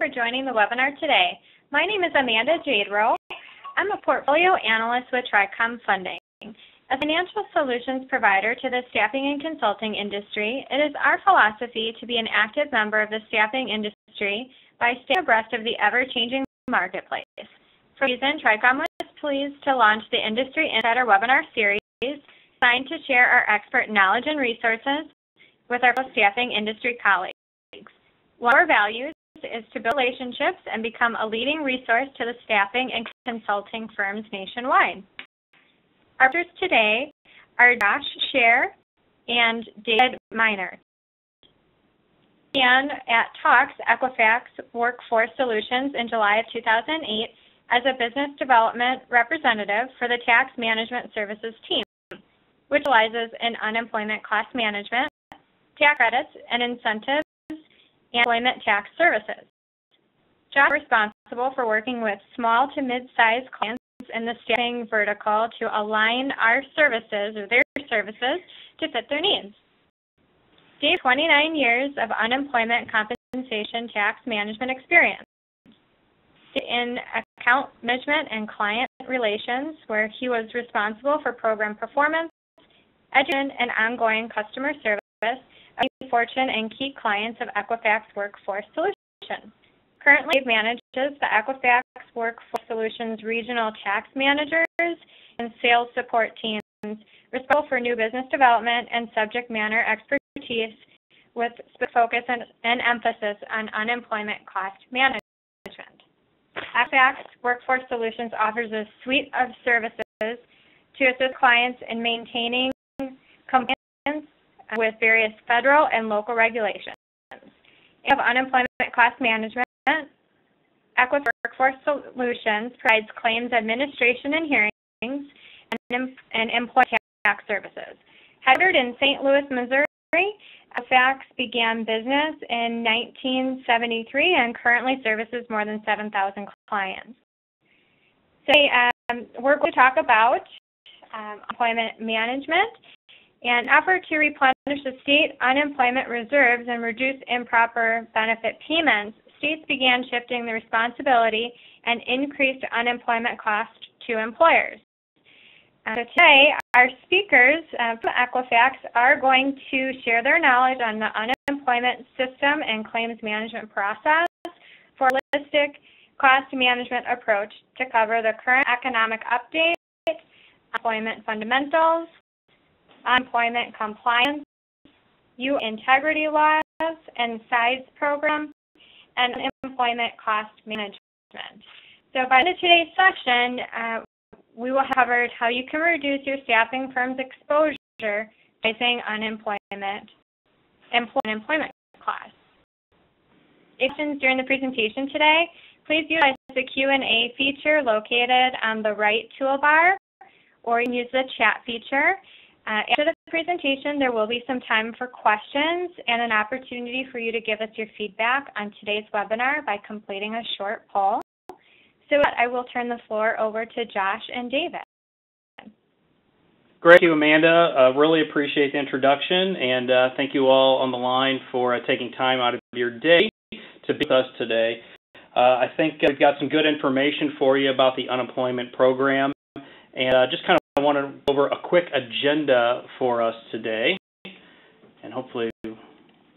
for joining the webinar today. My name is Amanda Jadro. I'm a portfolio analyst with TRICOM Funding. A financial solutions provider to the staffing and consulting industry, it is our philosophy to be an active member of the staffing industry by staying abreast of the ever-changing marketplace. For this reason, TRICOM was pleased to launch the Industry Insider webinar series designed to share our expert knowledge and resources with our staffing industry colleagues. One of our values is to build relationships and become a leading resource to the staffing and consulting firms nationwide. Our speakers today are Josh Scher and David Miner. Began at TALX Equifax Workforce Solutions in July of 2008 as a business development representative for the tax management services team, which specializes in unemployment cost management, tax credits and incentives, and employment tax services. Josh is responsible for working with small to mid-sized clients in the staffing vertical to align our services or their services to fit their needs. Dave 29 years of unemployment compensation tax management experience in account management and client relations where he was responsible for program performance, education, and ongoing customer service Fortune and key clients of Equifax Workforce Solutions. Currently, Dave manages the Equifax Workforce Solutions regional tax managers and sales support teams responsible for new business development and subject matter expertise with focus and, and emphasis on unemployment cost management. Equifax Workforce Solutions offers a suite of services to assist clients in maintaining compliance with various federal and local regulations. Of unemployment cost management, Equifax Workforce Solutions provides claims administration and hearings and, and employee tax services. Headquartered in St. Louis, Missouri, Equifax began business in 1973 and currently services more than 7,000 clients. Today, um, we're going to talk about um, employment management an effort to replenish the state unemployment reserves and reduce improper benefit payments states began shifting the responsibility and increased unemployment cost to employers. Uh, so today, our speakers uh, from Equifax are going to share their knowledge on the unemployment system and claims management process for a holistic cost management approach to cover the current economic update, employment fundamentals, unemployment compliance, U integrity laws and SIDES program, and employment cost management. So by the end of today's session, uh, we will have covered how you can reduce your staffing firm's exposure by saying unemployment, employment costs. Questions during the presentation today, please utilize the Q&A feature located on the right toolbar, or you can use the chat feature. Uh, after the presentation, there will be some time for questions and an opportunity for you to give us your feedback on today's webinar by completing a short poll. So I will turn the floor over to Josh and David. Great. Thank you, Amanda. Uh, really appreciate the introduction, and uh, thank you all on the line for uh, taking time out of your day to be with us today. Uh, I think we've got some good information for you about the unemployment program, and uh, just kind of I want to go over a quick agenda for us today, and hopefully we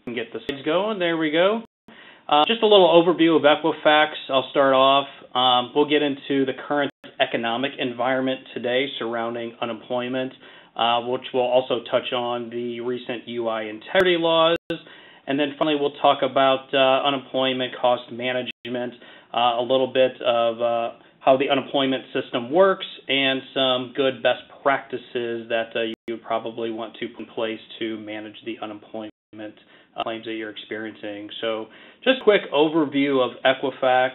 can get the slides going. There we go. Uh, just a little overview of Equifax. I'll start off. Um, we'll get into the current economic environment today surrounding unemployment, uh, which will also touch on the recent UI integrity laws. And then finally, we'll talk about uh, unemployment cost management, uh, a little bit of uh, how the unemployment system works, and some good best practices that uh, you probably want to put in place to manage the unemployment uh, claims that you're experiencing. So, just a quick overview of Equifax.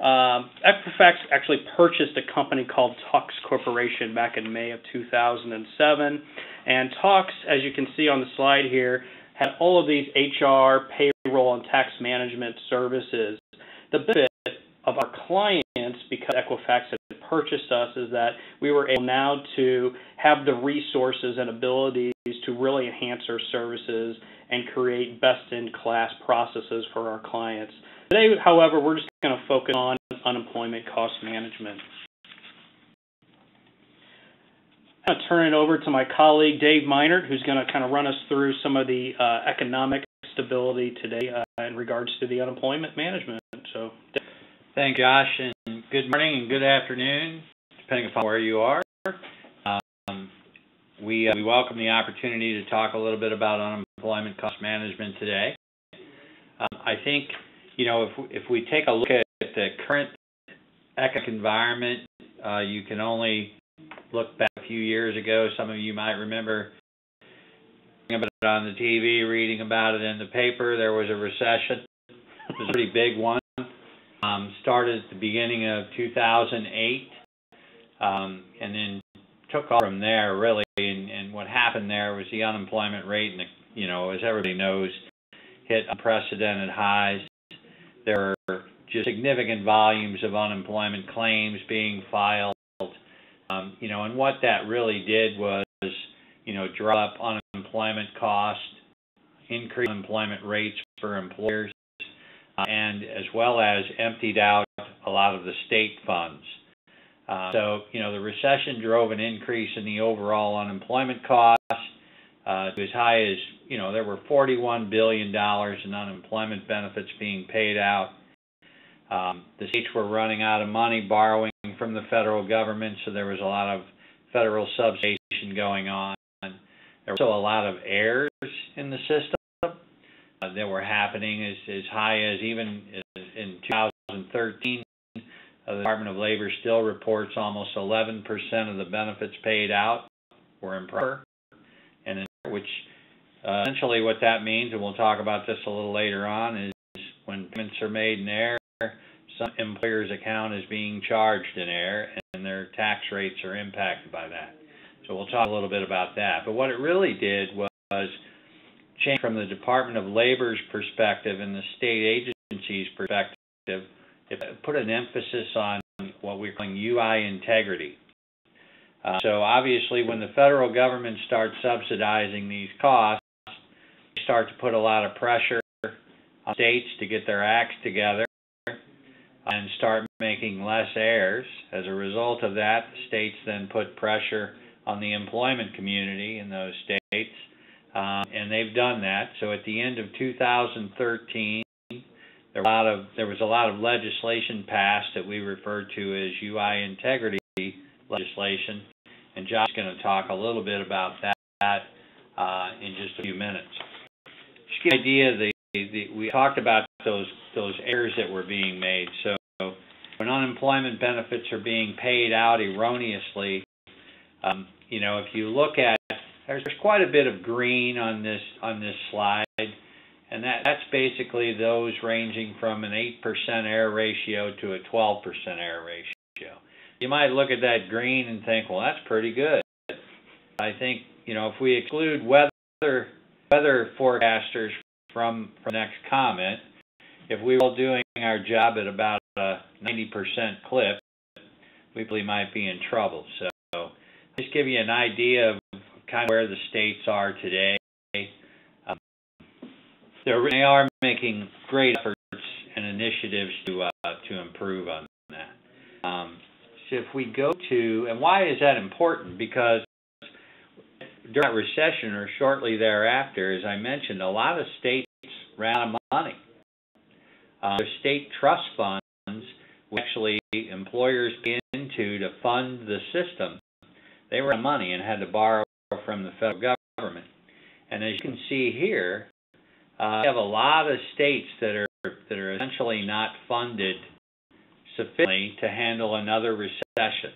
Um, Equifax actually purchased a company called TALX Corporation back in May of 2007. And TALX, as you can see on the slide here, had all of these HR, payroll, and tax management services. The benefit of our clients, because Equifax had purchased us, is that we were able now to have the resources and abilities to really enhance our services and create best-in-class processes for our clients. Today, however, we're just going to focus on unemployment cost management. I'm going to turn it over to my colleague Dave Meinert, who's going to kind of run us through some of the uh, economic stability today uh, in regards to the unemployment management. So, thanks, Josh, and good morning and good afternoon, depending upon where you are. Um, we uh, we welcome the opportunity to talk a little bit about unemployment cost management today. Um, I think you know if if we take a look at the current economic environment, uh, you can only look back a few years ago. Some of you might remember about it on the TV, reading about it in the paper. There was a recession. It was a pretty big one. Um, started at the beginning of 2008, um, and then took off from there really. And, and what happened there was the unemployment rate, and you know, as everybody knows, hit unprecedented highs. There were just significant volumes of unemployment claims being filed. Um, you know, and what that really did was, you know, drop unemployment cost, increase unemployment rates for employers, and as well as emptied out a lot of the state funds. Uh, so, you know, the recession drove an increase in the overall unemployment cost uh, to as high as, you know, there were $41 billion in unemployment benefits being paid out. Um, the states were running out of money borrowing from the federal government, so there was a lot of federal subsidization going on. There were also a lot of errors in the system that were happening as, as high as even in 2013. Uh, the Department of Labor still reports almost 11% of the benefits paid out were improper, and in, which uh, essentially what that means, and we'll talk about this a little later on, is when payments are made in error, some employer's account is being charged in error, and their tax rates are impacted by that. So we'll talk a little bit about that. But what it really did was change from the Department of Labor's perspective and the state agency's perspective. Put an emphasis on what we're calling UI integrity. Uh, so obviously, when the federal government starts subsidizing these costs, they start to put a lot of pressure on states to get their acts together and start making less errors. As a result of that, states then put pressure on the employment community in those states, um, and they've done that. So at the end of 2013, there, of, there was a lot of legislation passed that we refer to as UI integrity legislation, and Josh is going to talk a little bit about that uh, in just a few minutes. Just give an idea, the, the, we talked about those those errors that were being made. So when unemployment benefits are being paid out erroneously, um, you know, if you look at there's quite a bit of green on this on this slide, and that that's basically those ranging from an 8% error ratio to a 12% error ratio. You might look at that green and think, well, that's pretty good. I think you know if we exclude weather weather forecasters from from next comment, if we were all doing our job at about a 90% clip, we probably might be in trouble. So just give you an idea of kind of where the states are today. Um, they are making great efforts and initiatives to uh, to improve on that. Um, so if we go to, and why is that important? Because during that recession or shortly thereafter, as I mentioned, a lot of states ran out of money. Uh, state trust funds, which actually employers pay into to fund the system, they were out of money and had to borrow from the federal government. And as you can see here, uh, we have a lot of states that are that are essentially not funded sufficiently to handle another recession.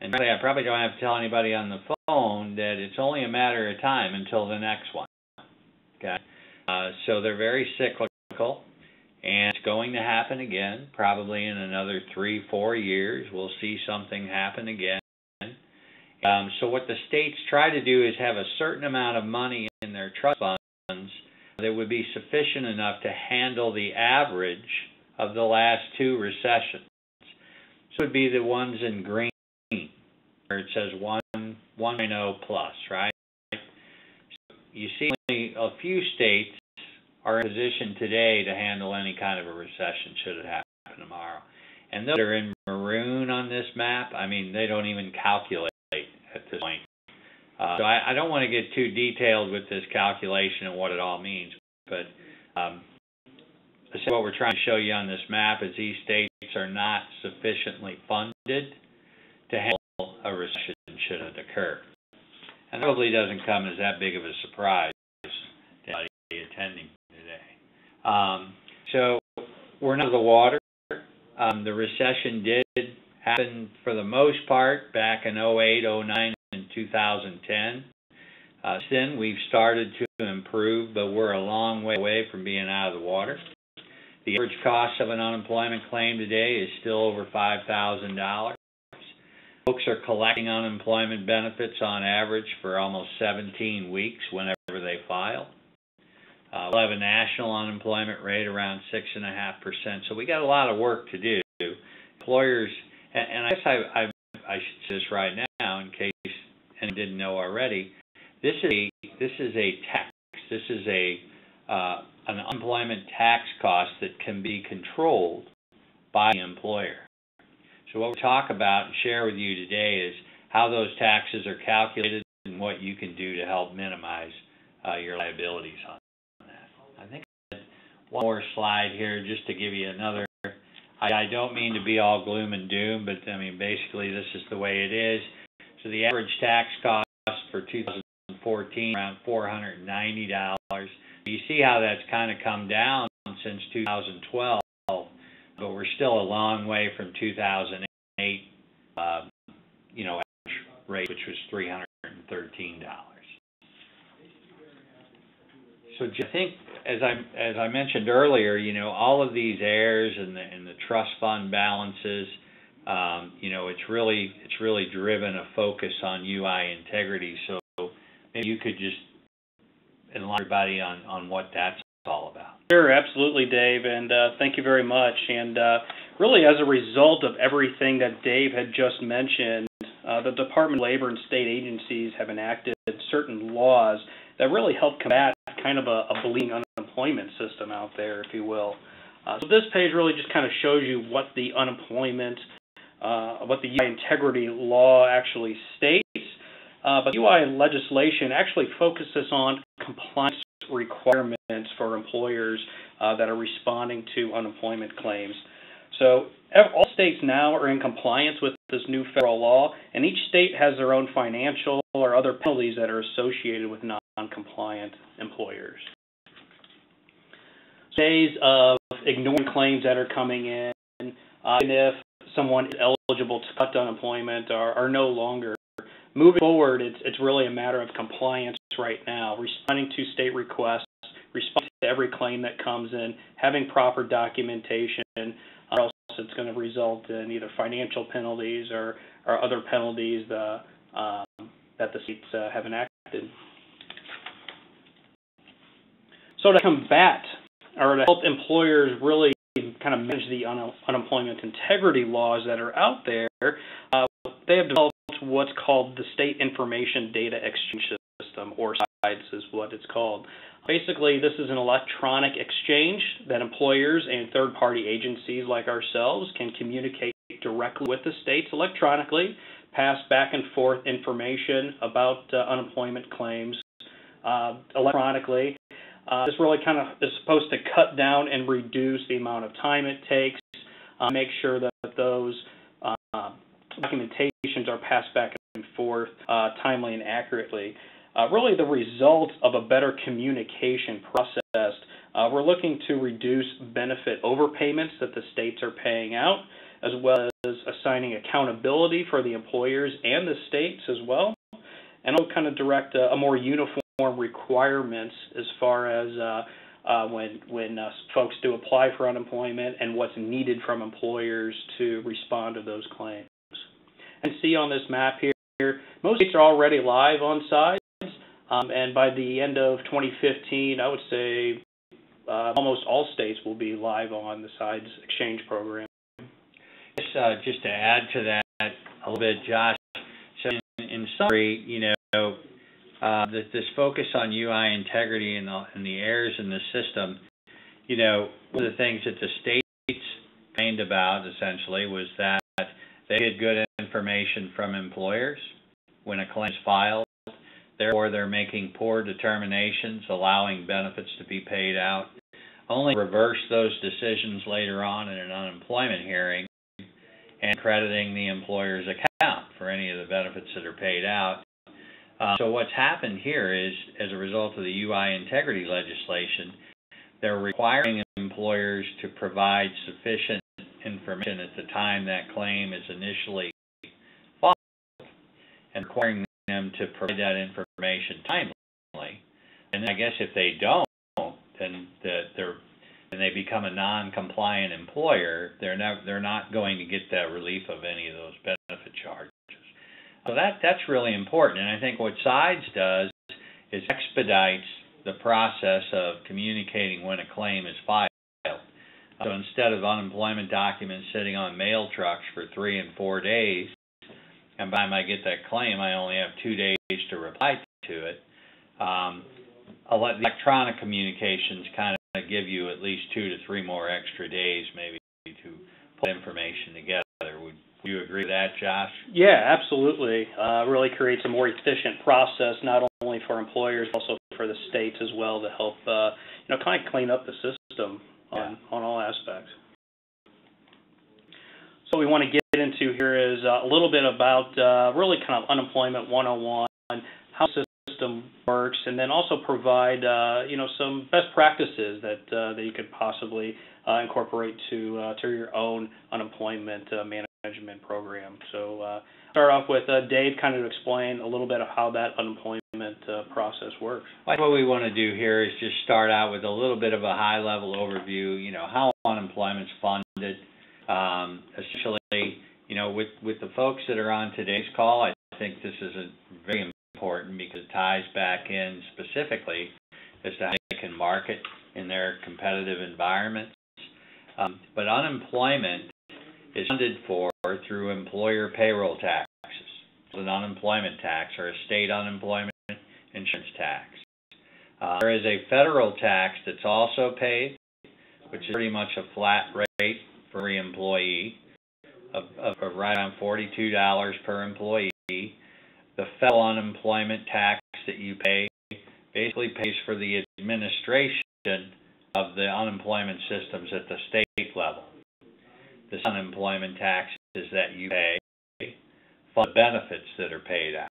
And really, I probably don't have to tell anybody on the phone that it's only a matter of time until the next one. Okay, uh, so they're very cyclical and it's going to happen again, probably in another three, four years. We'll see something happen again. Um, so what the states try to do is have a certain amount of money in their trust funds that would be sufficient enough to handle the average of the last two recessions. So it would be the ones in green, where it says 1, 1.0 plus, right? So you see only a few states are in position today to handle any kind of a recession should it happen tomorrow. And those that are in maroon on this map, I mean, they don't even calculate at this point. Uh, so I, I don't want to get too detailed with this calculation and what it all means, but um, what we're trying to show you on this map is these states are not sufficiently funded to handle a recession should it occur. And probably doesn't come as that big of a surprise to anybody attending today. Um, so we're not out of the water. Um, the recession did happen for the most part back in 08, 09, and 2010. Uh, since then, we've started to improve, but we're a long way away from being out of the water. The average cost of an unemployment claim today is still over $5,000. Folks are collecting unemployment benefits on average for almost 17 weeks whenever they file. Uh, we'll have a national unemployment rate around 6.5%. So we got a lot of work to do. Employers, and, and I guess I, I, I should say this right now in case anyone didn't know already, this is a, this is a tax. This is a uh, an unemployment tax cost that can be controlled by the employer. So what we talk about and share with you today is how those taxes are calculated and what you can do to help minimize uh, your liabilities on that. I think I one more slide here just to give you another. I, I don't mean to be all gloom and doom, but I mean basically this is the way it is. So the average tax cost for 2014 around $490. You see how that's kind of come down since 2012, but we're still a long way from 2008, uh, you know, rate, which was $313. So I think, as I as I mentioned earlier, you know, all of these errors and the and the trust fund balances, um, you know, it's really it's really driven a focus on UI integrity. So maybe you could just enlighten everybody on, on what that's all about. Sure, absolutely, Dave, and uh, thank you very much. And uh, really, as a result of everything that Dave had just mentioned, uh, the Department of Labor and state agencies have enacted certain laws that really help combat kind of a, a bleeding unemployment system out there, if you will. Uh, so this page really just kind of shows you what the unemployment, uh, what the UI integrity law actually states. Uh, but UI legislation actually focuses on compliance requirements for employers uh, that are responding to unemployment claims. So all states now are in compliance with this new federal law, and each state has their own financial or other penalties that are associated with non-compliant employers. Days of ignoring claims that are coming in, uh, and if someone is eligible to cut unemployment, are, are no longer moving forward, it's it's really a matter of compliance right now, responding to state requests, responding to every claim that comes in, having proper documentation, or else it's going to result in either financial penalties or, or other penalties the, um, that the states uh, have enacted. So to combat or to help employers really kind of manage the un unemployment integrity laws that are out there, uh, they have developed what's called the State Information Data Exchange System, or SIDES is what it's called. Basically, this is an electronic exchange that employers and third-party agencies like ourselves can communicate directly with the states electronically, pass back and forth information about uh, unemployment claims uh, electronically. Uh, this really kind of is supposed to cut down and reduce the amount of time it takes, uh, make sure that those uh, documentations are passed back and forth uh, timely and accurately. Uh, really the result of a better communication process. Uh, we're looking to reduce benefit overpayments that the states are paying out, as well as assigning accountability for the employers and the states as well, and also kind of direct a, a more uniform requirements as far as uh, uh, when when uh, folks do apply for unemployment and what's needed from employers to respond to those claims and see on this map here, most states are already live on SIDES, um, and by the end of 2015, I would say uh, almost all states will be live on the SIDES exchange program. Just, uh, just to add to that a little bit, Josh. So in, in summary, you know, uh, that this focus on UI integrity and the, and the errors in the system, you know, one of the things that the states complained about essentially was that they get good information from employers when a claim is filed. Therefore, they're making poor determinations, allowing benefits to be paid out. Only reverse those decisions later on in an unemployment hearing and crediting the employer's account for any of the benefits that are paid out. Uh, so what's happened here is, as a result of the UI integrity legislation, they're requiring employers to provide sufficient information at the time that claim is initially filed and requiring them to provide that information timely. And I guess if they don't, then the, they're and they become a non-compliant employer, they're not they're not going to get that relief of any of those benefit charges. So that that's really important. And I think what SIDES does is expedites the process of communicating when a claim is filed. So instead of unemployment documents sitting on mail trucks for three and four days, and by the time I get that claim, I only have two days to reply to it. Um, electronic communications kind of give you at least two to three more extra days, maybe, to put information together. Would you agree with that, Josh? Yeah, absolutely. Uh, really creates a more efficient process, not only for employers, but also for the states as well, to help uh, you know kind of clean up the system on, yeah. on all aspects. So what we want to get into here is uh, a little bit about uh, really kind of unemployment 101, how the system works, and then also provide uh, you know some best practices that uh, that you could possibly uh, incorporate to uh, to your own unemployment management program. So start off with Dave, kind of explain a little bit of how that unemployment uh, process works. What we want to do here is just start out with a little bit of a high-level overview. You know how unemployment's funded. Um, essentially, you know, with with the folks that are on today's call, I think this is a very important because it ties back in specifically as to how they can market in their competitive environments. Um, but unemployment is funded for through employer payroll taxes, an unemployment tax or a state unemployment insurance tax. Uh, there is a federal tax that's also paid, which is pretty much a flat rate for every employee of, of, of right around $42 per employee. The federal unemployment tax that you pay basically pays for the administration of the unemployment systems at the state level. The unemployment taxes that you pay fund the benefits that are paid out.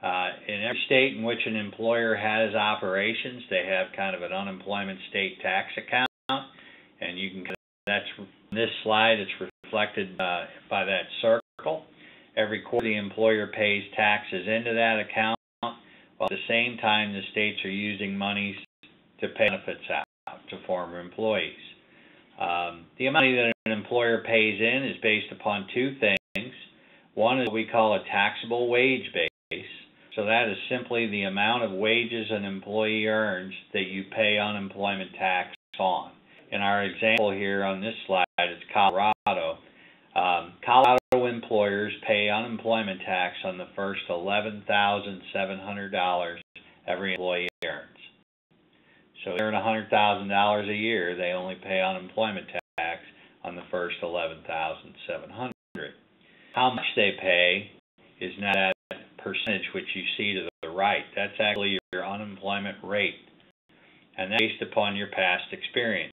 Uh, in every state in which an employer has operations, they have kind of an unemployment state tax account, and you can that's this slide. It's reflected uh, by that circle. Every quarter, the employer pays taxes into that account, while at the same time, the states are using monies to pay benefits out to former employees. Um, the amount that an employer pays in is based upon two things. One is what we call a taxable wage base so that is simply the amount of wages an employee earns that you pay unemployment tax on. In our example here on this slide, it's Colorado. Um, Colorado employers pay unemployment tax on the first $11,700 every employee earns. So they earn $100,000 a year, they only pay unemployment tax on the first 11700 How much they pay is not that percentage which you see to the right. That's actually your unemployment rate, and that's based upon your past experience.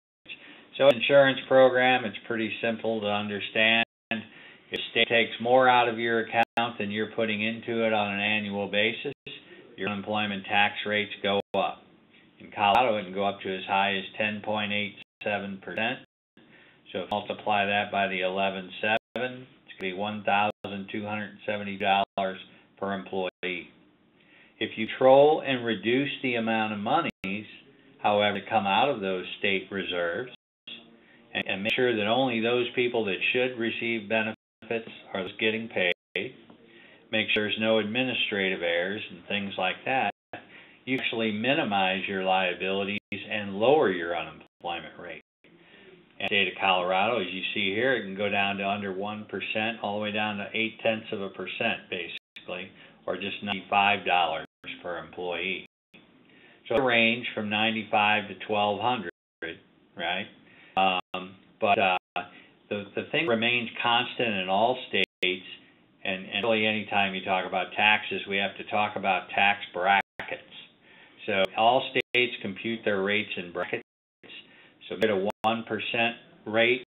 So insurance program, it's pretty simple to understand. If state takes more out of your account than you're putting into it on an annual basis, your unemployment tax rates go up. In Colorado, it can go up to as high as 10.87%. So if you multiply that by the 11.7, it's going to be $1,270 per employee. If you control and reduce the amount of monies, however, that come out of those state reserves, and, and make sure that only those people that should receive benefits are getting paid, make sure there's no administrative errors and things like that, you actually minimize your liabilities and lower your unemployment rate. In the state of Colorado, as you see here, it can go down to under 1%, all the way down to 8 tenths of a percent, basically or just $95 per employee. So range from 95 to 1200, right? Um, but uh, the the thing remains constant in all states, and, and really anytime you talk about taxes, we have to talk about tax brackets. So all states compute their rates in brackets. So get a one percent rate,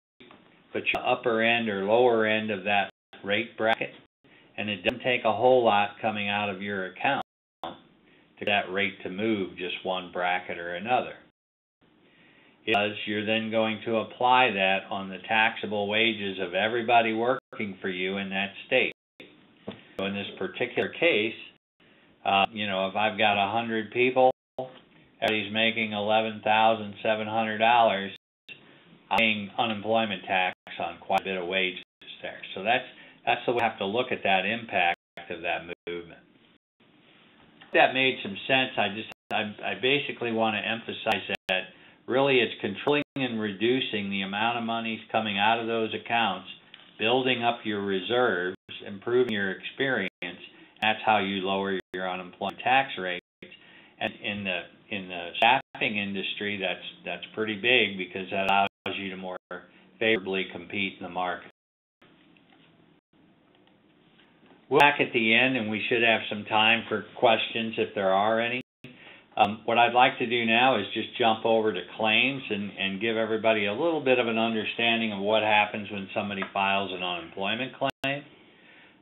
but your upper end or lower end of that rate bracket, and it doesn't take a whole lot coming out of your account to get that rate to move just one bracket or another. Because you're then going to apply that on the taxable wages of everybody working for you in that state. So in this particular case, uh, you know, if I've got a hundred people, everybody's making eleven thousand seven hundred dollars, I'm paying unemployment tax on quite a bit of wages there. So that's that's the way we have to look at that impact of that movement that made some sense. I just I, I basically want to emphasize that really it's controlling and reducing the amount of money coming out of those accounts, building up your reserves, improving your experience. That's how you lower your unemployment tax rate. And in the in the staffing industry, that's that's pretty big because that allows you to more favorably compete in the market. We'll back at the end, and we should have some time for questions if there are any. Um, what I'd like to do now is just jump over to claims and, and give everybody a little bit of an understanding of what happens when somebody files an unemployment claim.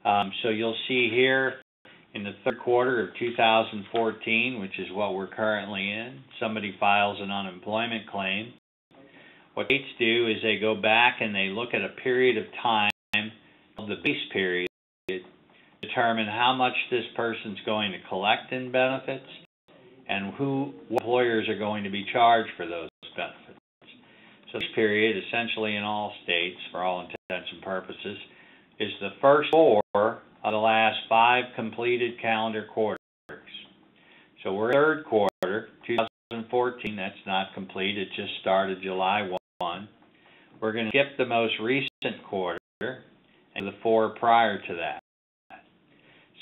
Um, so you'll see here in the third quarter of 2014, which is what we're currently in, somebody files an unemployment claim. What states do is they go back and they look at a period of time, the base period, determine how much this person's going to collect in benefits and who employers are going to be charged for those benefits. So this period, essentially in all states, for all intents and purposes, is the first four of the last five completed calendar quarters. So we're in third quarter, 2014. That's not complete. It just started July 1. We're going to skip the most recent quarter and the four prior to that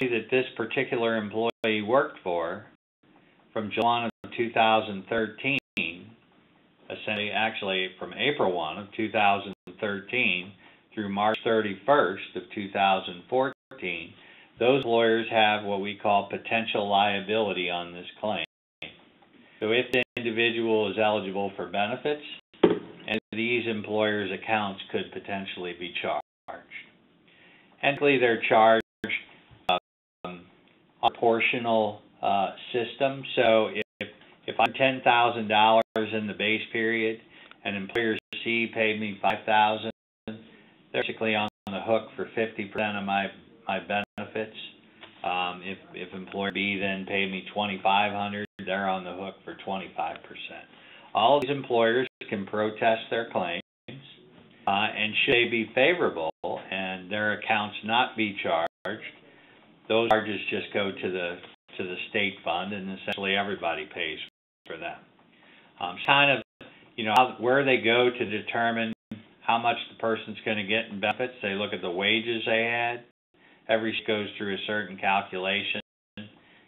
See that this particular employee worked for from July of 2013, essentially actually from April 1 of 2013 through March 31st of 2014, those lawyers have what we call potential liability on this claim. So if the individual is eligible for benefits, and these employers' accounts could potentially be charged. And they're charged on a proportional uh, system. So if if I'm ten thousand dollars in the base period, and employer C paid me five thousand, they're basically on the hook for fifty percent of my my benefits. Um, if if employer B then paid me twenty five hundred, they're on the hook for twenty five percent. All these employers can protest their claims, uh, and should they be favorable and their accounts not be charged, those charges just go to the to the state fund, and essentially everybody pays for them. Um, kind of, you know, how, where they go to determine how much the person's going to get in benefits. They look at the wages they had. Every goes through a certain calculation,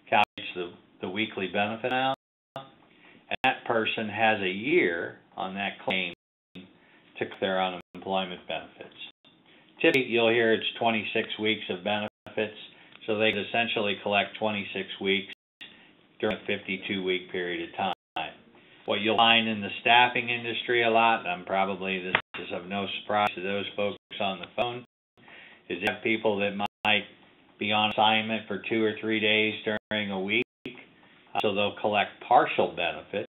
calculates the, the weekly benefit amount, and that person has a year on that claim to their unemployment benefits. Typically, you'll hear it's 26 weeks of benefits. So they essentially collect 26 weeks during a 52 week period of time. What you'll find in the staffing industry a lot, and I'm probably this is of no surprise to those folks on the phone, is you have people that might be on assignment for two or three days during a week, so they'll collect partial benefits.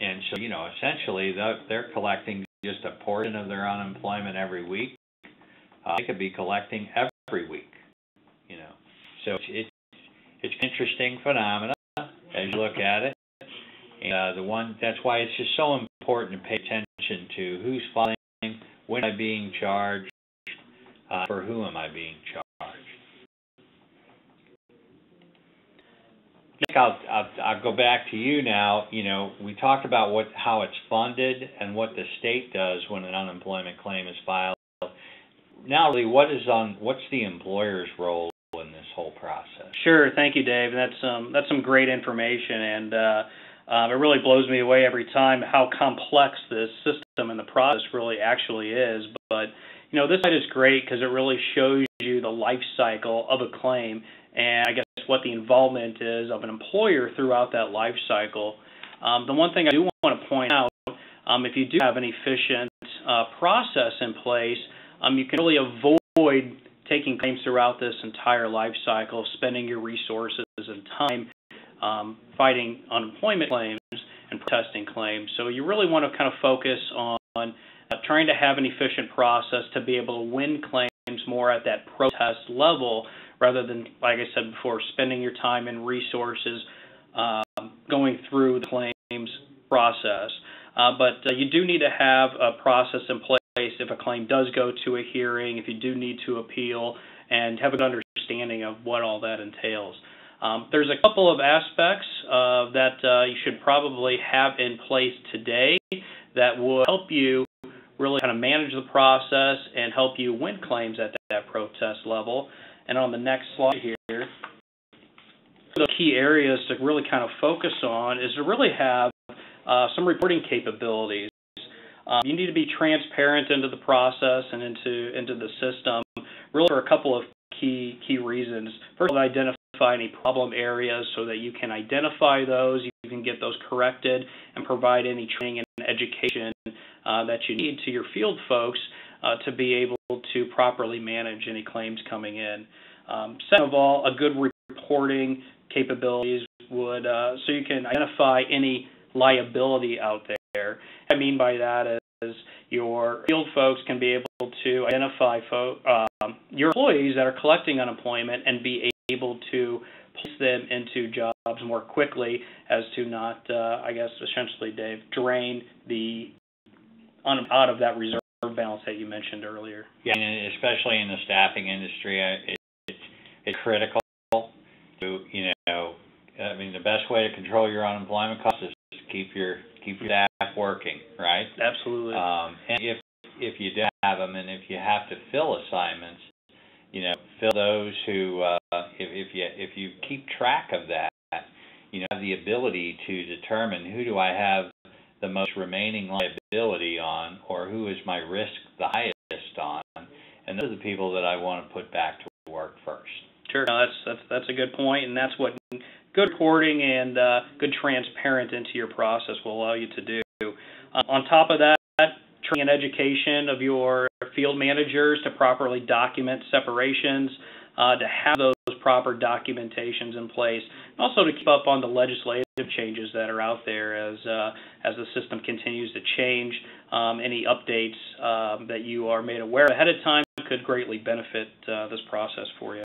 And so, you know, essentially they're collecting just a portion of their unemployment every week. Uh, they could be collecting every week. You know. So it's it's an interesting phenomena as you look at it. And uh, the one that's why it's just so important to pay attention to who's filing, when am I being charged, uh, for who am I being charged. I'll, I'll, I'll go back to you now. You know, we talked about what how it's funded and what the state does when an unemployment claim is filed. Now, really, what is on what's the employer's role in this whole process? Sure. Thank you, Dave. That's um, that's some great information, and uh, um, it really blows me away every time how complex this system and the process really actually is. But you know, this site is great because it really shows you the life cycle of a claim, and I guess what the involvement is of an employer throughout that life cycle. Um, the one thing I do want to point out, um, if you do have an efficient uh, process in place, um, you can really avoid taking claims throughout this entire life cycle, spending your resources and time um, fighting unemployment claims and protesting claims. So you really want to kind of focus on trying to have an efficient process to be able to win claims more at that protest level rather than, like I said before, spending your time and resources uh, going through the claims process. Uh, but uh, you do need to have a process in place if a claim does go to a hearing, if you do need to appeal, and have a good understanding of what all that entails. Um, there's a couple of aspects uh, that uh, you should probably have in place today that will help you really kind of manage the process and help you win claims at that protest level. And on the next slide here, the key areas to really kind of focus on is to really have uh, some reporting capabilities. Um, you need to be transparent into the process and into into the system, really for a couple of key key reasons. First, identify any problem areas so that you can identify those, you can get those corrected, and provide any training and education uh, that you need to your field folks uh, to be able to properly manage any claims coming in. Um, second of all, a good reporting capabilities would uh, so you can identify any liability out there. What I mean by that is your field folks can be able to identify fo- um, your employees that are collecting unemployment and be able to place them into jobs more quickly as to not, uh, I guess, essentially, Dave, drain the out of that reserve balance that you mentioned earlier. Yeah, and especially in the staffing industry, it, it's it's critical to you know, I mean, the best way to control your unemployment costs is to keep your keep your staff working, right? Absolutely. Um, and if if you do have them, and if you have to fill assignments, you know, fill those who uh, if if you if you keep track of that, you know, have the ability to determine who do I have the most remaining liability on, or who is my risk the highest on, and those are the people that I want to put back to work first. Sure, no, that's that's that's a good point, and that's what good recording and uh, good transparent into your process will allow you to do. Uh, on top of that, training and education of your field managers to properly document separations, uh, to have those proper documentations in place, and also to keep up on the legislative changes that are out there as uh, as the system continues to change. Um, any updates um, that you are made aware ahead of time could greatly benefit uh, this process for you.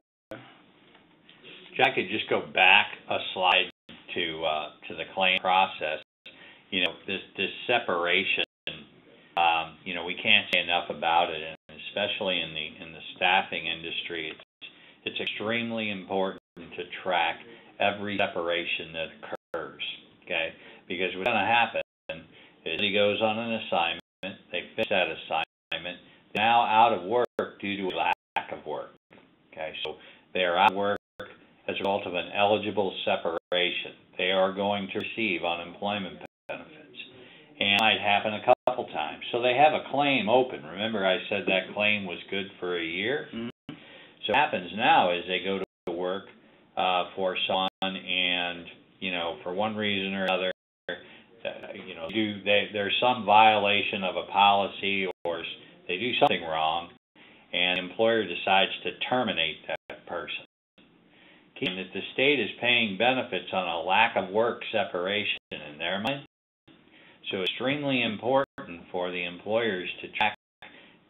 Jack could just go back a slide to uh, to the claim process. You know, this this separation. You know, we can't say enough about it, and especially in the in the staffing industry, it's it's extremely important to track every separation that occurs. Okay, because what's going to happen is he goes on an assignment, they finish that assignment, now out of work due to a lack of work. Okay, so they are out of work as a result of an eligible separation. They are going to receive unemployment benefits. And it might happen a couple times. So they have a claim open. Remember, I said that claim was good for a year? Mm-hmm. So what happens now is they go to work uh, for someone, and, you know, for one reason or another, uh, you know, do they, there's some violation of a policy or they do something wrong, and the employer decides to terminate that person that the state is paying benefits on a lack of work separation in their mind. So extremely important for the employers to track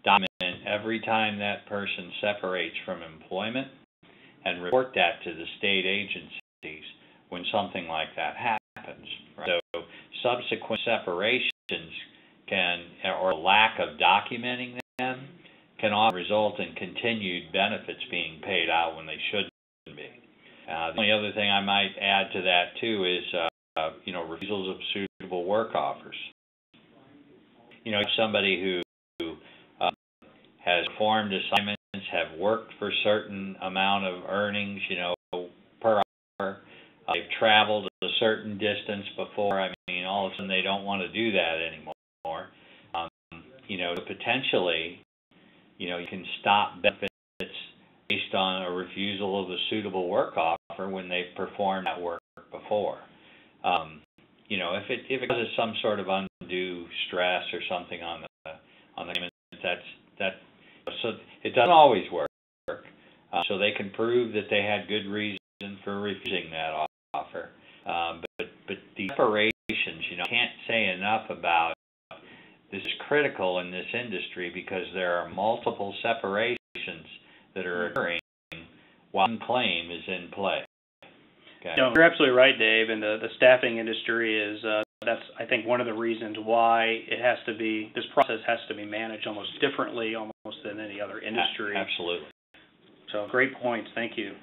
document every time that person separates from employment and report that to the state agencies when something like that happens. Right? So subsequent separations can, or lack of documenting them, can often result in continued benefits being paid out when they shouldn't be. Uh, the only other thing I might add to that too is, you know, refusals of suitable work offers. You know, somebody who, who uh, has performed assignments, have worked for certain amount of earnings, you know, per hour. uh, they've traveled a certain distance before. I mean, all of a sudden they don't want to do that anymore. Um, you know, potentially, you know, you can stop benefits based on a refusal of a suitable work offer when they've performed that work before. Um, you know, if it if it causes some sort of undue stress or something on the on the claimant, that's that. So it doesn't always work. Uh, so they can prove that they had good reason for refusing that offer. Um, but but the separations, you know, can't say enough about this is critical in this industry because there are multiple separations that are occurring while one claim is in play. Okay. No, you're absolutely right, Dave. And the the staffing industry is uh, that's I think one of the reasons why it has to be this process has to be managed almost differently, almost than any other industry. Absolutely. So great points. Thank you.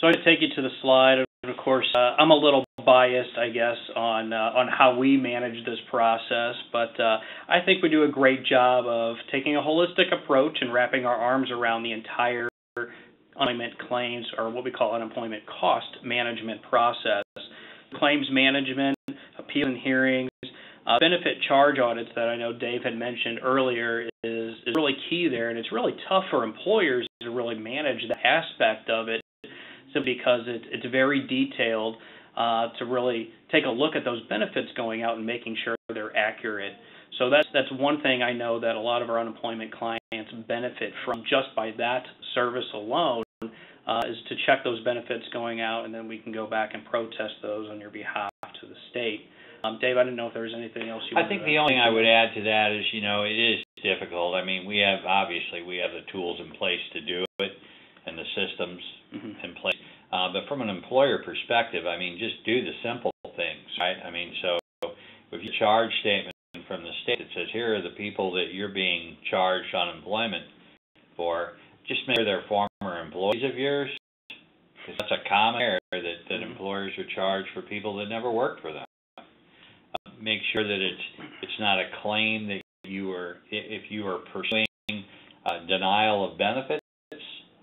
So to take you to the slide. And of course, uh, I'm a little biased, I guess, on uh, on how we manage this process, but uh, I think we do a great job of taking a holistic approach and wrapping our arms around the entire unemployment claims or what we call unemployment cost management process. Claims management, appeal and hearings, uh, benefit charge audits that I know Dave had mentioned earlier is, is really key there, and it's really tough for employers to really manage that aspect of it simply because it, it's very detailed uh, to really take a look at those benefits going out and making sure they're accurate. So that's that's one thing I know that a lot of our unemployment clients benefit from just by that service alone uh, is to check those benefits going out, and then we can go back and protest those on your behalf to the state. Um, Dave, I didn't know if there was anything else you. I think the only thing I would add to that is, you know, it is difficult. I mean, we have obviously we have the tools in place to do it, and the systems mm-hmm. in place. Uh, but from an employer perspective, I mean, just do the simple things, right? I mean, so if you charge statement from the state that says here are the people that you're being charged unemployment for, just make sure they're former employees of yours, because that's a common error that, that mm-hmm. employers are charged for people that never worked for them. Uh, make sure that it's it's not a claim that you are if you are pursuing uh, denial of benefits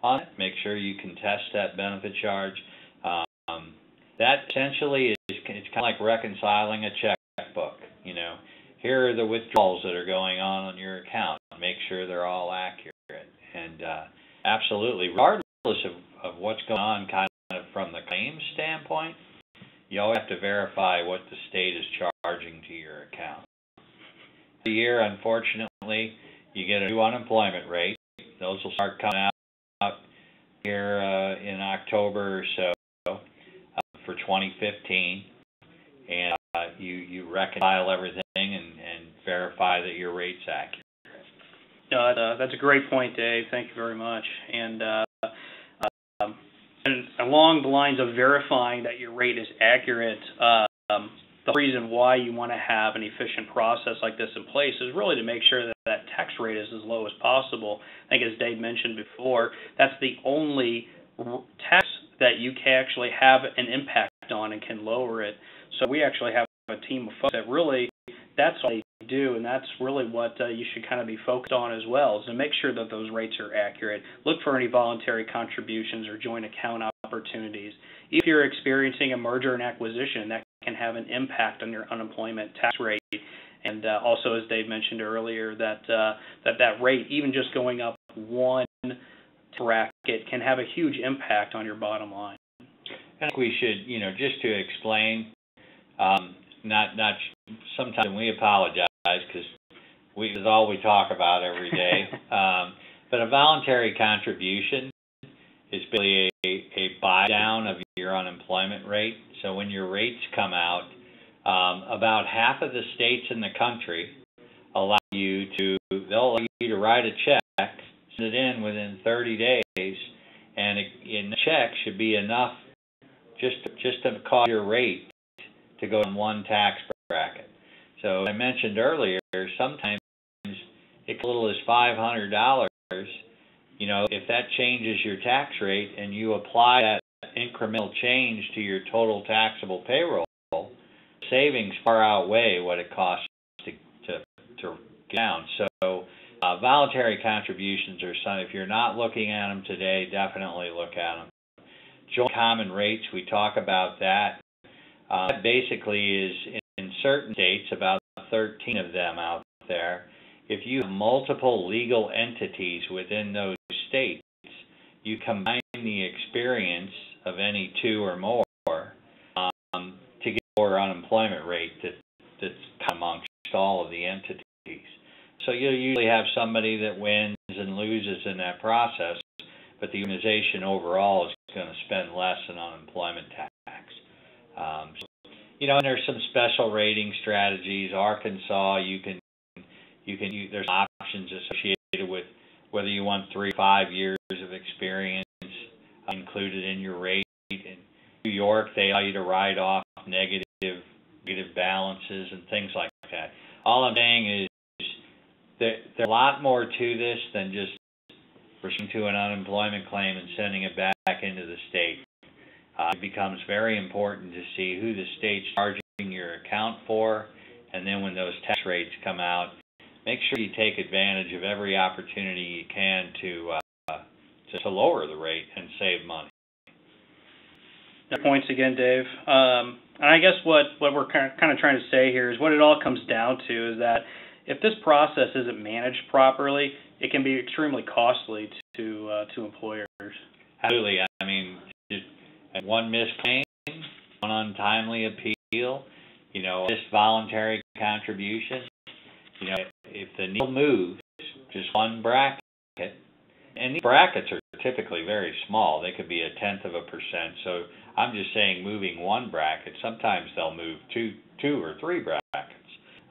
on it. Make sure you contest that benefit charge. Um, that essentially is it's kind of like reconciling a checkbook. You know, here are the withdrawals that are going on on your account. Make sure they're all accurate. And uh, absolutely, regardless of, of what's going on, kind of from the claims standpoint, you always have to verify what the state is charging to your account. The year, unfortunately, you get a new unemployment rate. Those will start coming out here uh, in October or so uh, for 2015, and uh, you you reconcile everything and, and verify that your rate's accurate. Uh, that's a great point, Dave. Thank you very much. And, uh, um, and along the lines of verifying that your rate is accurate, um, the reason why you want to have an efficient process like this in place is really to make sure that that tax rate is as low as possible. I think, as Dave mentioned before, that's the only tax that you can actually have an impact on and can lower it. So we actually have a team of folks that really that's all they do, and that's really what uh, you should kind of be focused on as well, is to make sure that those rates are accurate. Look for any voluntary contributions or joint account opportunities. If you're experiencing a merger and acquisition, that can have an impact on your unemployment tax rate. And uh, also, as Dave mentioned earlier, that uh, that that rate, even just going up one bracket, can have a huge impact on your bottom line. I think we should, you know, just to explain, um, not not sometimes we apologize because we is all we talk about every day. um, but a voluntary contribution is basically a, a buy down of your unemployment rate. So when your rates come out, um, about half of the states in the country allow you to they'll allow you to write a check, send it in within 30 days, and it, and the check should be enough just just to cause your rate to go in one tax bracket. So I mentioned earlier, sometimes it's a little as five hundred dollars. You know, if that changes your tax rate and you apply that incremental change to your total taxable payroll, savings far outweigh what it costs to to, to get down. So uh, voluntary contributions are some. If you're not looking at them today, definitely look at them. joint common rates, we talk about that. Uh, that basically is certain states, about 13 of them out there. If you have multiple legal entities within those states, you combine the experience of any two or more um, to get your unemployment rate that, that's amongst all of the entities. So you'll usually have somebody that wins and loses in that process, but the organization overall is going to spend less in unemployment tax. Um, so, you know, and there's some special rating strategies. Arkansas, you can you can use, there's options associated with whether you want three, five years of experience uh, included in your rate. In New York, they allow you to write off negative negative balances and things like that. All I'm saying is there, there's a lot more to this than just responding to an unemployment claim and sending it back into the state. Uh, it becomes very important to see who the state's charging your account for, and then when those tax rates come out, make sure you take advantage of every opportunity you can to uh, to, to lower the rate and save money. Points again, Dave. Um, and I guess what what we're kind of, trying to say here is what it all comes down to is that if this process isn't managed properly, it can be extremely costly to uh, to employers. Absolutely. I mean, just one missed claim, one untimely appeal, you know, this voluntary contribution. You know, if the needle moves just one bracket, and these brackets are typically very small. They could be a tenth of a percent. So I'm just saying, moving one bracket. Sometimes they'll move two, two or three brackets.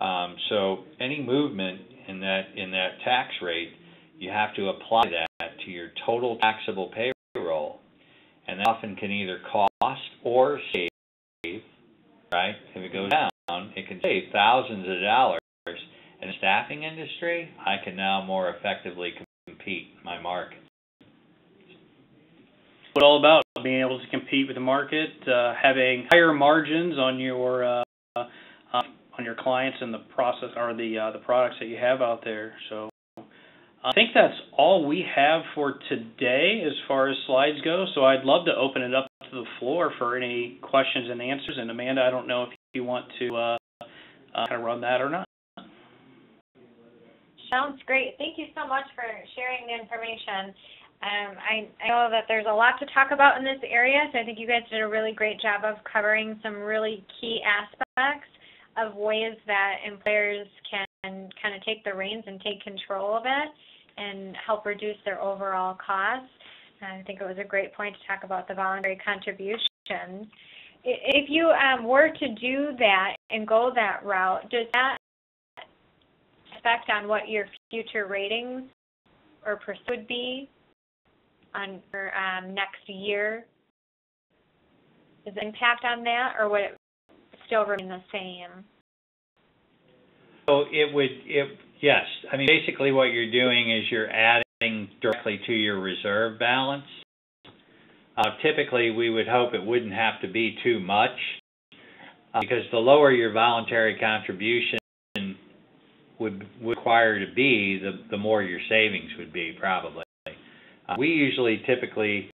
Um, so any movement in that in that tax rate, you have to apply that to your total taxable payroll, and that often can either cost or save. Right? If it goes down, it can save thousands of dollars. In the staffing industry, I can now more effectively compete my market. What all about being able to compete with the market, uh, having higher margins on your uh, uh, on your clients and the process or the uh, the products that you have out there. So I think that's all we have for today as far as slides go. So I'd love to open it up to the floor for any questions and answers. And Amanda, I don't know if you want to uh, uh, kind of run that or not. Sounds great. Thank you so much for sharing the information. Um, I, I know that there's a lot to talk about in this area, so I think you guys did a really great job of covering some really key aspects of ways that employers can kind of take the reins and take control of it and help reduce their overall costs. I think it was a great point to talk about the voluntary contributions. If you um, were to do that and go that route, does that affect on what your future ratings or percent would be on for um, next year? Is impact on that, or would it still remain the same? So it would, it yes. I mean, basically, what you're doing is you're adding directly to your reserve balance. Uh, typically, we would hope it wouldn't have to be too much, uh, because the lower your voluntary contribution would, would require to be, the the more your savings would be probably. Uh, we usually typically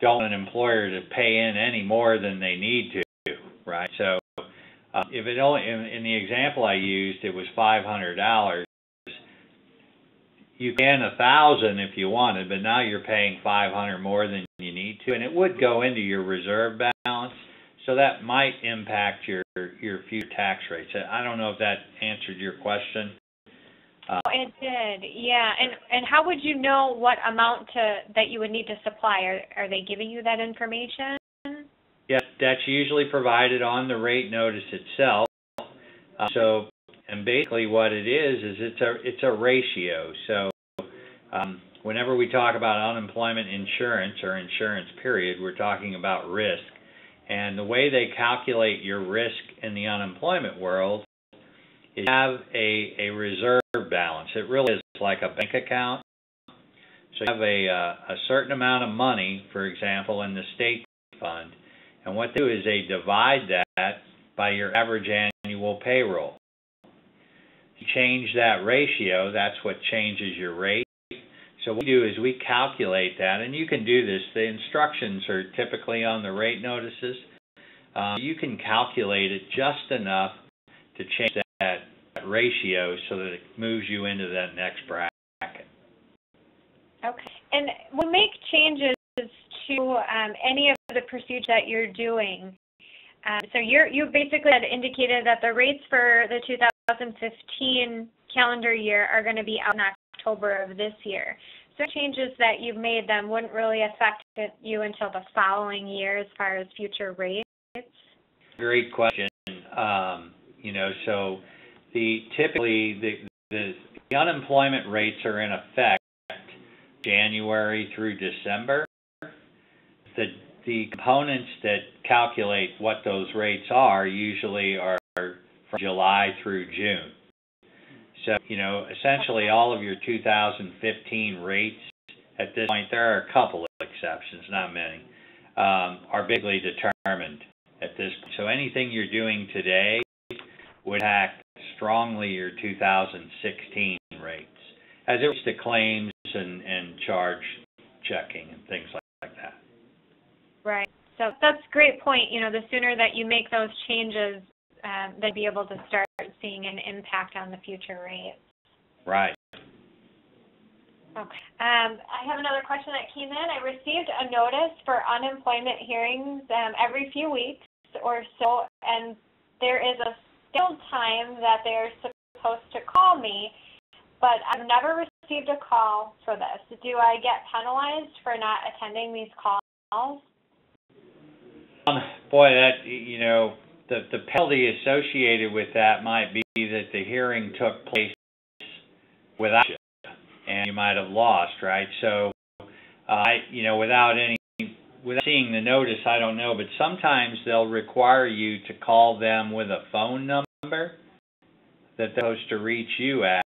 don't want an employer to pay in any more than they need to, right? So uh, if it only in, in the example I used, it was five hundred dollars. You can a thousand if you wanted, but now you're paying five hundred more than you need to, and it would go into your reserve balance. So that might impact your your future tax rates. I don't know if that answered your question. Uh, it did, yeah. And and how would you know what amount to that you would need to supply? Are are they giving you that information? Yes, that's usually provided on the rate notice itself. Uh, so, and basically what it is is it's a it's a ratio. So, um, whenever we talk about unemployment insurance or insurance period, we're talking about risk. And the way they calculate your risk in the unemployment world is you have a, a reserve balance. It really is like a bank account. So you have a, uh, a certain amount of money, for example, in the state fund, and what they do is they divide that by your average annual payroll. You change that ratio, that's what changes your rate. So what we do is we calculate that, and you can do this. The instructions are typically on the rate notices. Um, you can calculate it just enough to change that, that ratio so that it moves you into that next bracket. Okay. And we'll make changes to um, any of the procedures that you're doing. Um, so you're, you basically had indicated that the rates for the 2015 calendar year are going to be out in October of this year. So changes that you've made then wouldn't really affect you until the following year as far as future rates? Great question. Um, you know, so the typically the, the the unemployment rates are in effect January through December. The the components that calculate what those rates are usually are from July through June. So, you know, essentially all of your 2015 rates at this point, there are a couple of exceptions, not many, um, are basically determined at this point. So anything you're doing today would impact strongly your 2016 rates as it relates to claims and, and charge checking and things like that. Right. So that's a great point. You know, the sooner that you make those changes, um, they'd be able to start seeing an impact on the future rates. Right. Okay. Um, I have another question that came in. I received a notice for unemployment hearings um, every few weeks or so, and there is a scheduled time that they're supposed to call me, but I've never received a call for this. Do I get penalized for not attending these calls? Um, boy, that you know, the the penalty associated with that might be that the hearing took place without you, and you might have lost, right? So, uh, I, you know, without any, without seeing the notice, I don't know, but sometimes they'll require you to call them with a phone number that they're supposed to reach you at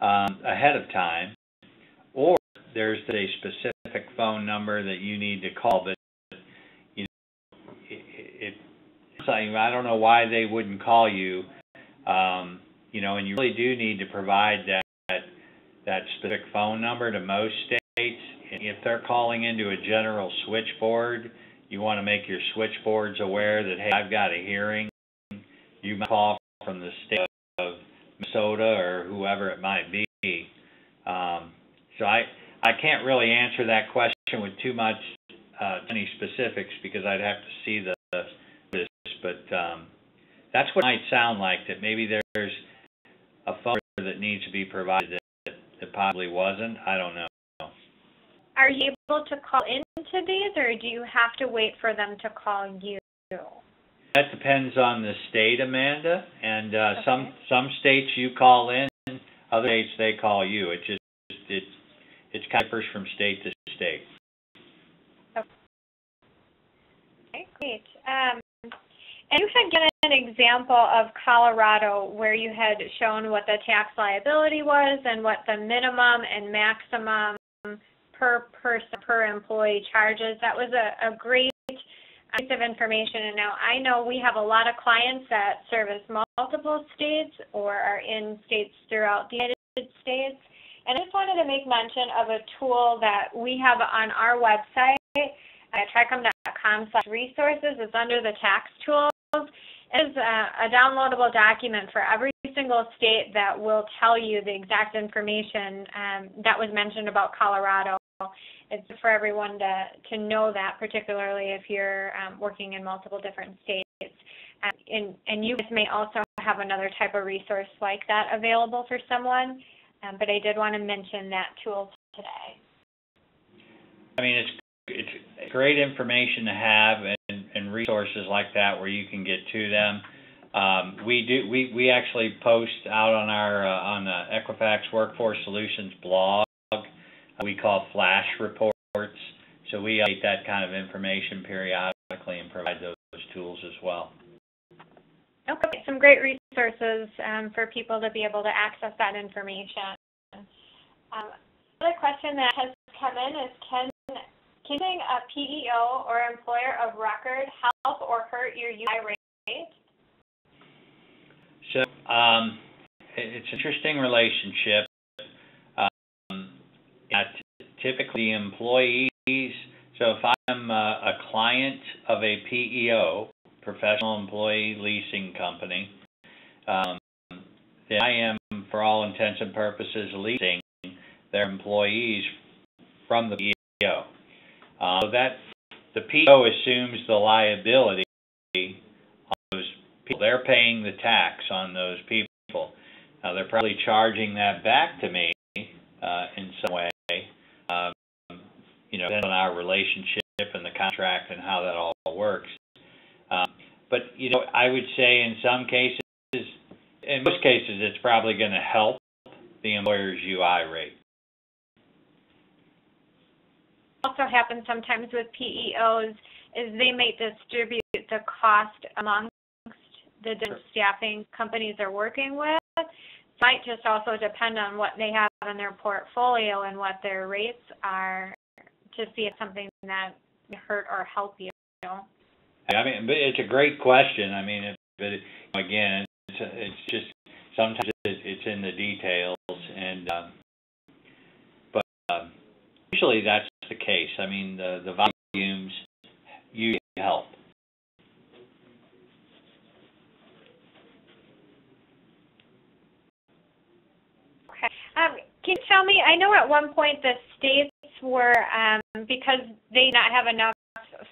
um, ahead of time, or there's a specific phone number that you need to call, but you know, it, it I don't know why they wouldn't call you. Um, you know, and you really do need to provide that that specific phone number to most states. If they're calling into a general switchboard, you want to make your switchboards aware that hey, I've got a hearing. You might call from the state of Minnesota or whoever it might be. Um, so I I can't really answer that question with too much uh, any specifics because I'd have to see the this, but um, that's what it might sound like. That maybe there's a phone that needs to be provided that, that possibly wasn't. I don't know. Are you able to call into these, or do you have to wait for them to call you? That depends on the state, Amanda. And uh, okay. some some states you call in, other states they call you. It just it it kind of differs from state to state. Okay, great. Um, and you had given an example of Colorado where you had shown what the tax liability was and what the minimum and maximum per person per employee charges. That was a, a great piece of information. And now I know we have a lot of clients that service multiple states or are in states throughout the United States. And I just wanted to make mention of a tool that we have on our website at tricom.com slash resources. It's under the tax tools. Is a, a downloadable document for every single state that will tell you the exact information um, that was mentioned about Colorado. It's for everyone to, to know that, particularly if you're um, working in multiple different states. Um, and, and you may also have another type of resource like that available for someone, um, but I did want to mention that tool today. I mean, it's it's great information to have and, and resources like that where you can get to them. Um, we do we, we actually post out on our uh, on the Equifax Workforce Solutions blog. We call flash reports. So we update that kind of information periodically and provide those, those tools as well. Okay, some great resources um, for people to be able to access that information. Um, another question that has come in is can Keeping a PEO or employer of record help or hurt your UI rate? So um, it's an interesting relationship. Um, typically employees. So if I'm a, a client of a PEO, professional employee leasing company, um, then I am, for all intents and purposes, leasing their employees from the PEO. Uh, so that the PEO assumes the liability on those people. They're paying the tax on those people. Now they're probably charging that back to me uh, in some way. Um, you know, on our relationship and the contract and how that all works. Um, but you know, I would say in some cases, in most cases, it's probably going to help the employer's UI rate. Also happens sometimes with PEOs is they may distribute the cost amongst the different staffing companies they're working with. It might just also depend on what they have in their portfolio and what their rates are to see if something that hurt or help you. I mean, but it's a great question. I mean, it, but it, again, it's it's just sometimes it's in the details, and um, but um, usually that's the case. I mean, the the volumes usually help. Okay. Um, can you tell me? I know at one point the states were um, because they not have enough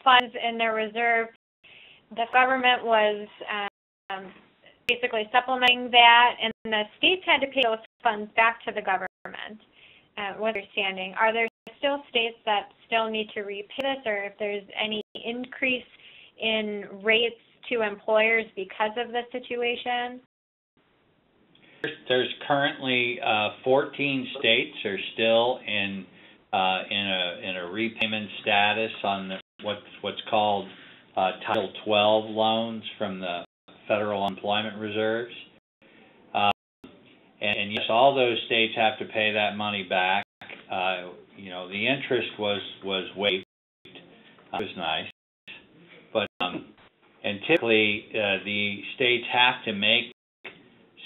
funds in their reserve. The government was um, basically supplementing that, and the states had to pay those funds back to the government. Uh, understanding, are there still states that still need to repay this, or if there's any increase in rates to employers because of the situation? There's currently uh, 14 states are still in uh, in a in a repayment status on the, what's what's called uh, Title 12 loans from the federal employment reserves. Um, and, and, yes, all those states have to pay that money back. Uh, you know, the interest was was waived. That was nice, but um, and typically uh, the states have to make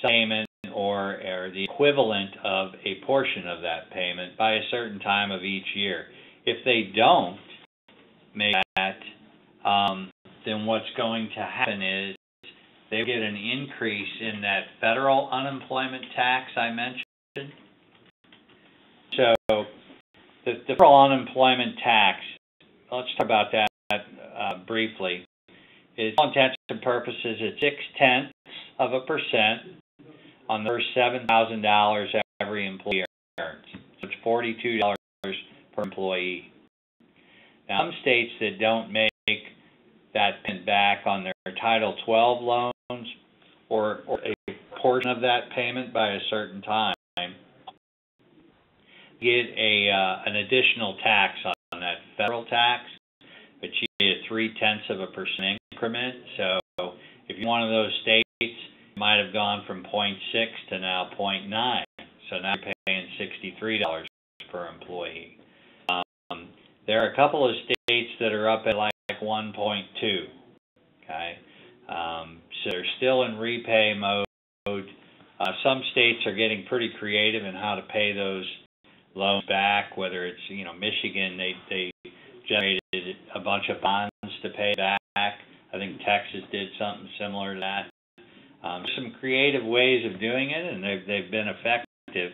some payment or, or the equivalent of a portion of that payment by a certain time of each year. If they don't make that, um, then what's going to happen is they get an increase in that federal unemployment tax I mentioned. So the, the federal unemployment tax, let's talk about that uh, briefly. Is all intents and purposes at six tenths of a percent on the first seven thousand dollars every employee earns. So it's forty-two dollars per employee. Now, some states that don't make that payment back on their Title 12 loans or, or a portion of that payment by a certain time get a uh, an additional tax on that federal tax, but you get a three tenths of a percent increment. So if you're one of those states, you might have gone from 0.6 to now 0.9. So now you're paying $63 per employee. Um, there are a couple of states that are up at like 1.2. Okay, um, so they're still in repay mode. Uh, some states are getting pretty creative in how to pay those loans back. Whether it's you know Michigan, they they generated a bunch of bonds to pay back. I think Texas did something similar to that. Um, some creative ways of doing it, and they've they've been effective.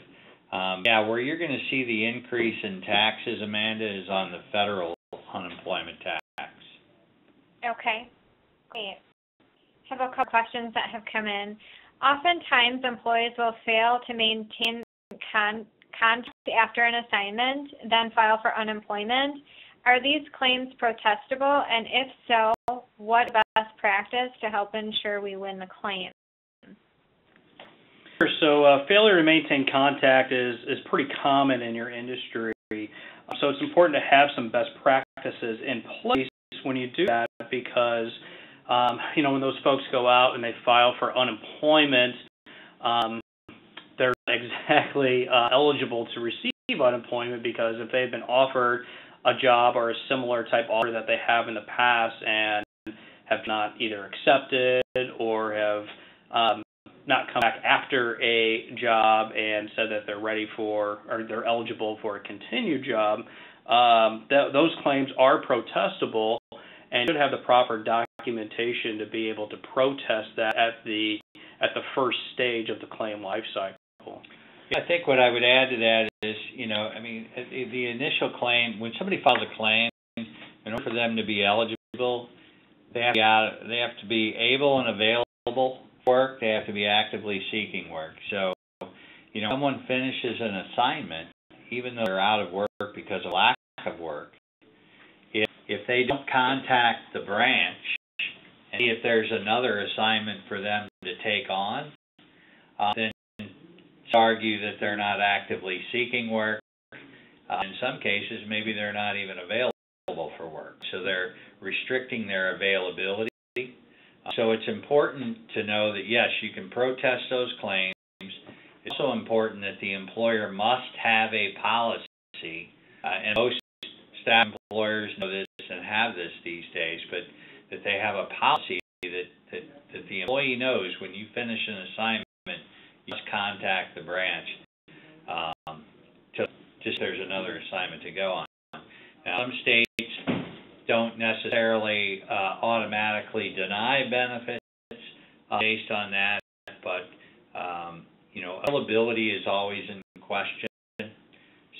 Um, yeah, where you're going to see the increase in taxes, Amanda, is on the federal unemployment tax. Okay, great. I have a couple questions that have come in. Oftentimes, employees will fail to maintain con contact after an assignment, then file for unemployment. Are these claims protestable, and if so, what best practice to help ensure we win the claim? Sure. So uh, failure to maintain contact is, is pretty common in your industry. So it's important to have some best practices in place when you do that because um, you know when those folks go out and they file for unemployment, um, they're not exactly uh, eligible to receive unemployment because if they've been offered a job or a similar type offer that they have in the past and have not either accepted or have um, not come back after a job and said that they're ready for or they're eligible for a continued job, um, th- those claims are protestable and should have the proper documentation to be able to protest that at the at the first stage of the claim life cycle. I think what I would add to that is, you know, I mean, the initial claim, when somebody files a claim, in order for them to be eligible, they have to be, out, they have to be able and available for work. They have to be actively seeking work. So, you know, someone finishes an assignment, even though they're out of work because of lack of work, if if they don't contact the branch and see if there's another assignment for them to take on, uh, then argue that they're not actively seeking work. Uh, in some cases, maybe they're not even available for work, so they're restricting their availability. Uh, so it's important to know that yes, you can protest those claims. It's also important that the employer must have a policy, uh, and most staff employers know this and have this these days, but that they have a policy that, that, that the employee knows when you finish an assignment, you must contact the branch um, to just there's another assignment to go on. Now, some states don't necessarily uh, automatically deny benefits uh, based on that, but um, you know, availability is always in question. This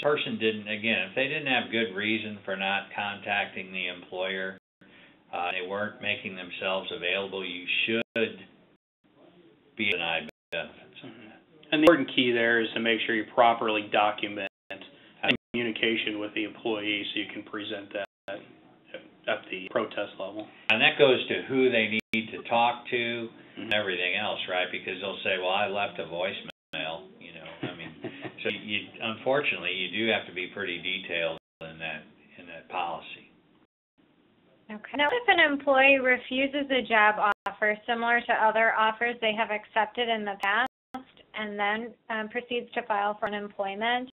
person didn't, again, if they didn't have good reason for not contacting the employer, uh, they weren't making themselves available, you should be denied benefits. Mm-hmm. And the important key there is to make sure you properly document communication with the employee so you can present that at the protest level. And that goes to who they need to talk to and mm-hmm. everything else, right? Because they'll say, "Well, I left a voicemail," you know. I mean, so you unfortunately you do have to be pretty detailed in that in that policy. Okay. Now, if an employee refuses a job offer similar to other offers they have accepted in the past, and then um, proceeds to file for unemployment,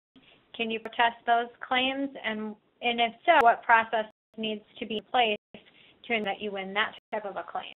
can you protest those claims? And and if so, what process needs to be in place to ensure that you win that type of a claim?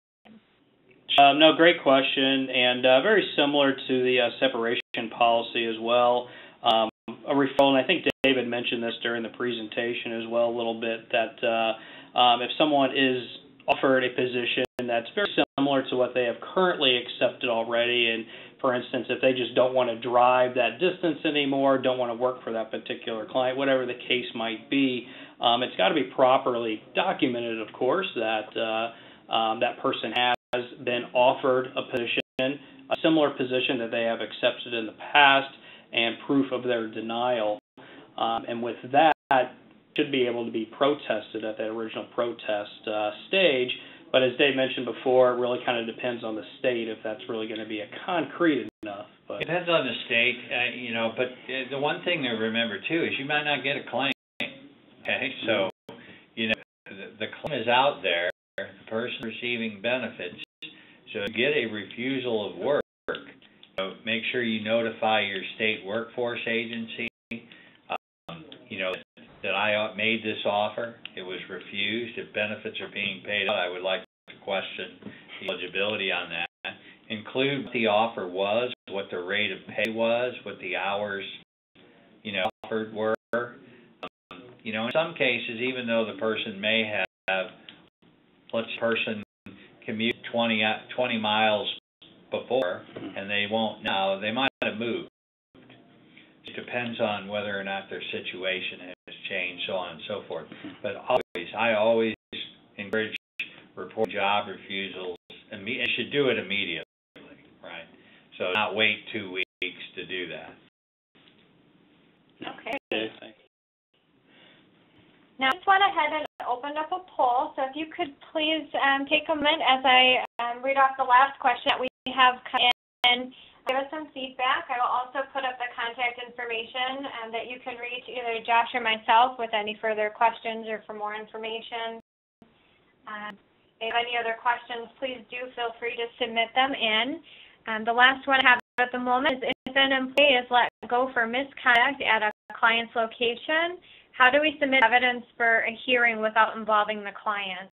Um, no, great question, and uh, very similar to the uh, separation policy as well. Um, a referral, and I think David mentioned this during the presentation as well a little bit, that uh, um, if someone is offered a position that's very similar to what they have currently accepted already, and for instance, if they just don't want to drive that distance anymore, don't want to work for that particular client, whatever the case might be, um, it's got to be properly documented, of course, that uh, um, that person has been offered a position, a similar position that they have accepted in the past, and proof of their denial. Um, and with that, should be able to be protested at that original protest uh, stage. But as Dave mentioned before, it really kind of depends on the state if that's really going to be a concrete enough. But it depends on the state, uh, you know. But uh, the one thing to remember too is you might not get a claim. Okay, so you know the, the claim is out there. The person receiving benefits. So you get a refusal of work. So make sure you notify your state workforce agency. Um, you know that I made this offer. It was refused. If benefits are being paid out, I would like to question the eligibility on that. Include what the offer was, what the rate of pay was, what the hours, you know, offered were. Um, you know, in some cases, even though the person may have, let's say person commute 20, 20 miles before, and they won't now, they might have moved. It depends on whether or not their situation has changed, so on and so forth. But always, I always encourage report job refusals, and you should do it immediately, right? So not wait two weeks to do that. Okay. Now, I just went ahead and opened up a poll, so if you could please um, take a minute as I um, read off the last question that we have come in give us some feedback. I will also put up the contact information um, that you can reach either Josh or myself with any further questions or for more information. Um, if any other questions, please do feel free to submit them in. Um, the last one I have at the moment is if an employee is let go for misconduct at a client's location, how do we submit evidence for a hearing without involving the client?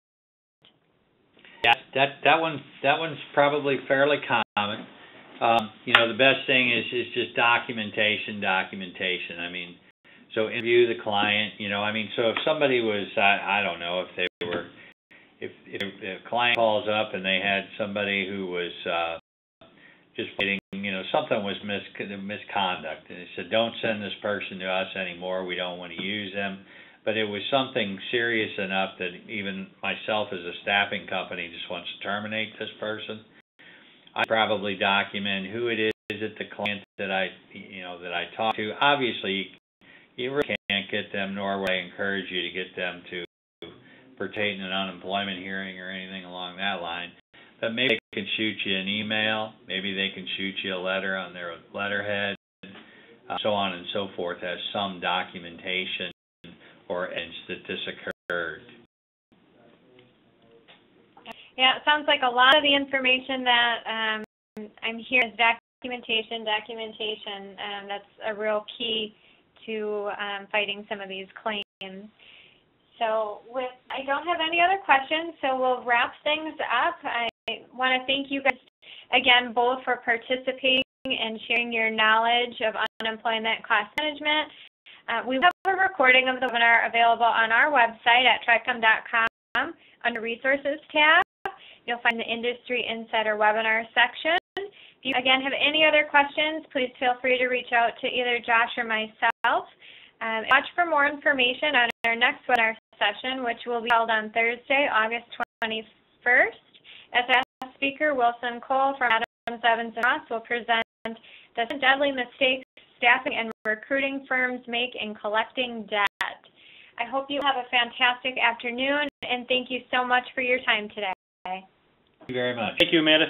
Yeah, that that one that one's probably fairly common. Um, you know, the best thing is is just documentation, documentation. I mean, so interview the client. You know, I mean, so if somebody was, I, I don't know, if they were, if if a client calls up and they had somebody who was uh, just waiting, you know, something was mis misconduct, and they said, don't send this person to us anymore. We don't want to use them. But it was something serious enough that even myself as a staffing company just wants to terminate this person I probably document who it is at the client that I, you know, that I talk to. Obviously, you really can't get them, nor would I encourage you to get them to participate in an unemployment hearing or anything along that line. But maybe they can shoot you an email. Maybe they can shoot you a letter on their letterhead, uh, so on and so forth, as some documentation or evidence that this occurred. Yeah, it sounds like a lot of the information that um, I'm hearing is documentation, documentation. Um, that's a real key to um, fighting some of these claims. So with, I don't have any other questions, so we'll wrap things up. I want to thank you guys again both for participating and sharing your knowledge of unemployment cost management. Uh, we have a recording of the webinar available on our website at tricom.com under Resources tab. You'll find the Industry Insider webinar section. If you, again, have any other questions, please feel free to reach out to either Josh or myself. Um, watch for more information on our next webinar session, which will be held on Thursday, August 21st. As a speaker, Wilson Cole from Adams, Evans & Ross will present the deadly mistakes staffing and recruiting firms make in collecting debt. I hope you have a fantastic afternoon, and thank you so much for your time today you very much. Thank you, Amanda.